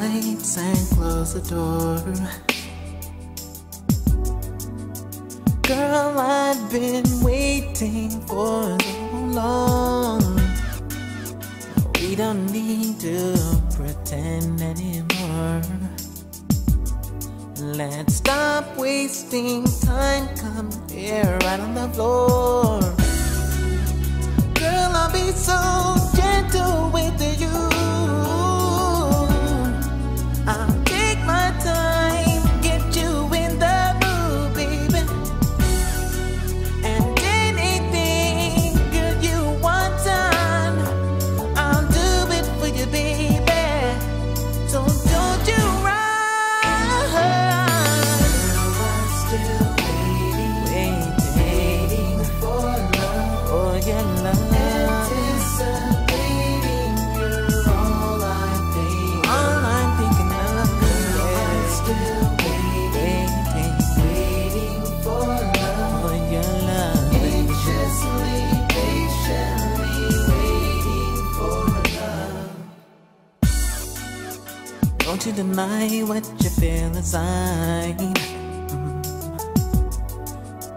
lights and close the door. Girl, I've been waiting for so long. We don't need to pretend anymore. Let's stop wasting time. Come here, right on the floor. Don't you deny what you feel inside. Mm.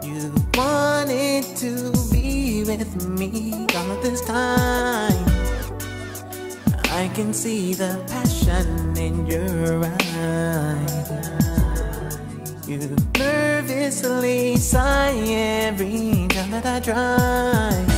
You wanted to be with me all this time. I can see the passion in your eyes. You nervously sigh every time that I drive.